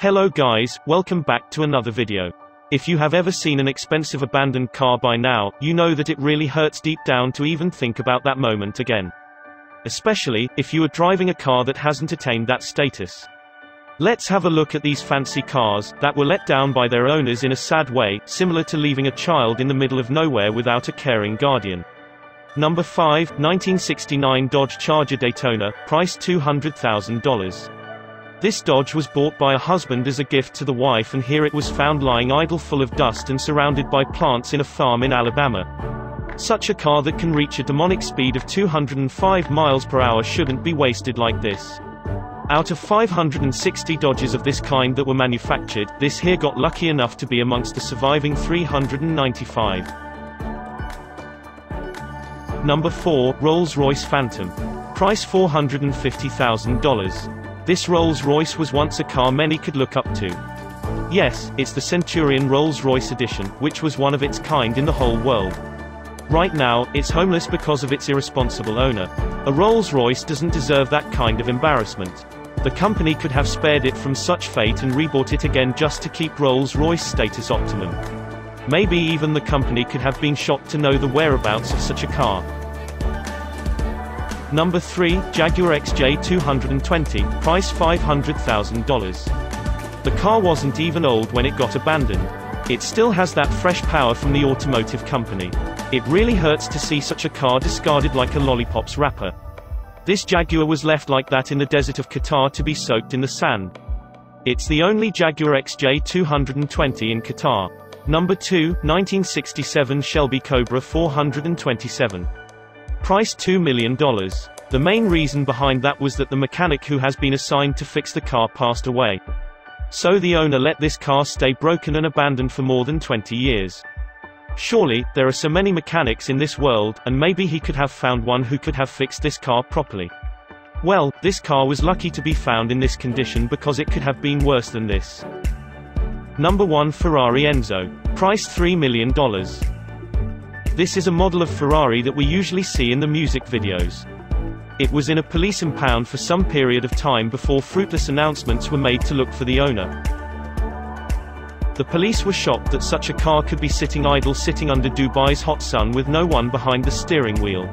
Hello guys, welcome back to another video. If you have ever seen an expensive abandoned car by now, you know that it really hurts deep down to even think about that moment again. Especially, if you are driving a car that hasn't attained that status. Let's have a look at these fancy cars, that were let down by their owners in a sad way, similar to leaving a child in the middle of nowhere without a caring guardian. Number 5, 1969 Dodge Charger Daytona, price $200,000. This Dodge was bought by a husband as a gift to the wife and here it was found lying idle full of dust and surrounded by plants in a farm in Alabama. Such a car that can reach a demonic speed of 205 miles per hour shouldn't be wasted like this. Out of 560 Dodges of this kind that were manufactured, this here got lucky enough to be amongst the surviving 395. Number 4, Rolls-Royce Phantom. Price $450,000. This Rolls-Royce was once a car many could look up to. Yes, it's the Centurion Rolls-Royce edition, which was one of its kind in the whole world. Right now, it's homeless because of its irresponsible owner. A Rolls-Royce doesn't deserve that kind of embarrassment. The company could have spared it from such fate and rebought it again just to keep Rolls-Royce status optimum. Maybe even the company could have been shocked to know the whereabouts of such a car. Number 3, Jaguar XJ220, price $500,000. The car wasn't even old when it got abandoned. It still has that fresh power from the automotive company. It really hurts to see such a car discarded like a lollipops wrapper. This Jaguar was left like that in the desert of Qatar to be soaked in the sand. It's the only Jaguar XJ220 in Qatar. Number 2, 1967 Shelby Cobra 427. Price $2 million. The main reason behind that was that the mechanic who has been assigned to fix the car passed away. So the owner let this car stay broken and abandoned for more than 20 years. Surely, there are so many mechanics in this world, and maybe he could have found one who could have fixed this car properly. Well, this car was lucky to be found in this condition because it could have been worse than this. Number 1 Ferrari Enzo. Priced $3 million. This is a model of Ferrari that we usually see in the music videos. It was in a police impound for some period of time before fruitless announcements were made to look for the owner. The police were shocked that such a car could be sitting idle sitting under Dubai's hot sun with no one behind the steering wheel.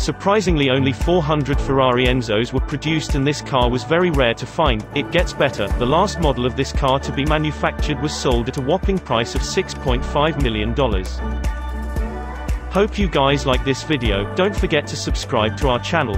Surprisingly only 400 Ferrari Enzos were produced and this car was very rare to find. It gets better, the last model of this car to be manufactured was sold at a whopping price of $6.5 million. Hope you guys like this video, don't forget to subscribe to our channel.